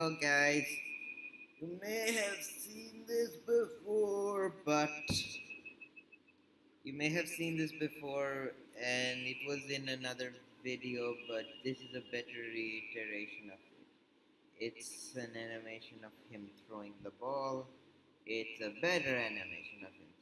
Well, guys, you may have seen this before, but you may have seen this before, and it was in another video, but this is a better reiteration of it. It's an animation of him throwing the ball. It's a better animation of him